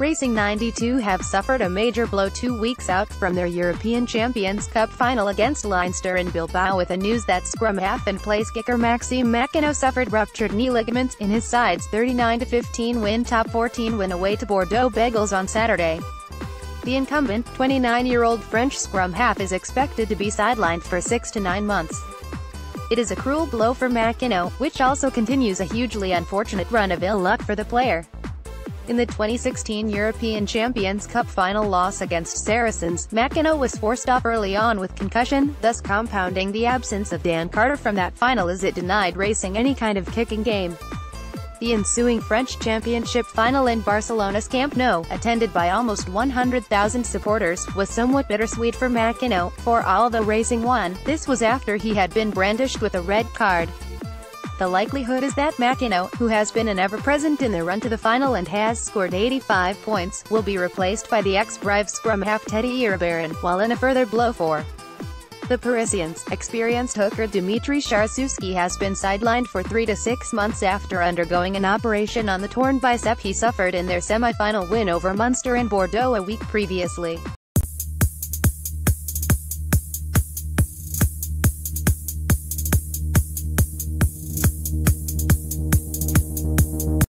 Racing 92 have suffered a major blow two weeks out from their European Champions Cup final against Leinster in Bilbao with the news that scrum half and place kicker Maxime Machenaud suffered ruptured knee ligaments in his side's 39-15 win top 14 win away to Bordeaux Bègles on Saturday. The incumbent, 29-year-old French scrum half is expected to be sidelined for six to nine months. It is a cruel blow for Machenaud, which also continues a hugely unfortunate run of ill luck for the player. In the 2016 European Champions Cup final loss against Saracens, Machenaud was forced off early on with concussion, thus compounding the absence of Dan Carter from that final as it denied racing any kind of kicking game. The ensuing French Championship final in Barcelona's Camp Nou, attended by almost 100,000 supporters, was somewhat bittersweet for Machenaud, for although racing won, this was after he had been brandished with a red card. The likelihood is that Machenaud, who has been an ever-present in the run to the final and has scored 85 points, will be replaced by the ex-Brive scrum half Teddy Iribaren, while in a further blow for the Parisians, experienced hooker Dimitri Szarzewski has been sidelined for three to six months after undergoing an operation on the torn bicep he suffered in their semi-final win over Munster and Bordeaux a week previously.